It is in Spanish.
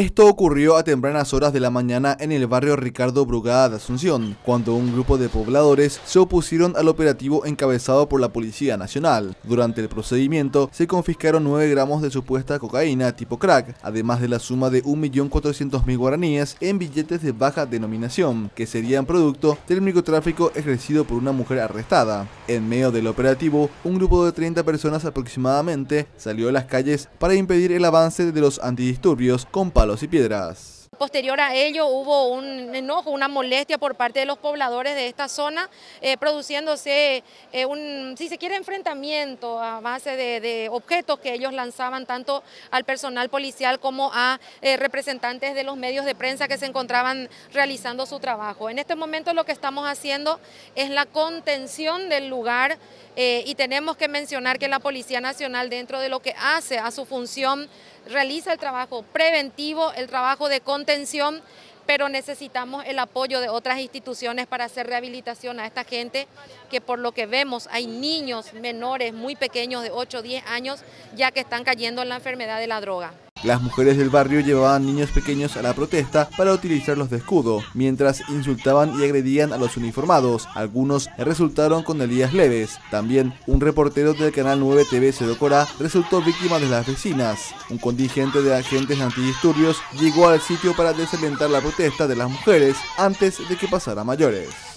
Esto ocurrió a tempranas horas de la mañana en el barrio Ricardo Brugada de Asunción, cuando un grupo de pobladores se opusieron al operativo encabezado por la Policía Nacional. Durante el procedimiento se confiscaron 9 gramos de supuesta cocaína tipo crack, además de la suma de 1.400.000 guaraníes en billetes de baja denominación, que serían producto del microtráfico ejercido por una mujer arrestada. En medio del operativo, un grupo de 30 personas aproximadamente salió a las calles para impedir el avance de los antidisturbios con palos y piedras. Posterior a ello hubo un enojo, una molestia por parte de los pobladores de esta zona, eh, produciéndose eh, un, si se quiere, enfrentamiento a base de, objetos que ellos lanzaban tanto al personal policial como a eh, representantes de los medios de prensa que se encontraban realizando su trabajo. En este momento lo que estamos haciendo es la contención del lugar y tenemos que mencionar que la Policía Nacional dentro de lo que hace a su función realiza el trabajo preventivo, el trabajo de contención, pero necesitamos el apoyo de otras instituciones para hacer rehabilitación a esta gente, que por lo que vemos hay niños menores muy pequeños de 8 o 10 años ya que están cayendo en la enfermedad de la droga. Las mujeres del barrio llevaban niños pequeños a la protesta para utilizarlos de escudo, mientras insultaban y agredían a los uniformados. Algunos resultaron con heridas leves. También un reportero del canal 9 TV Sedocora resultó víctima de las vecinas. Un contingente de agentes antidisturbios llegó al sitio para desalentar la protesta de las mujeres antes de que pasara mayores.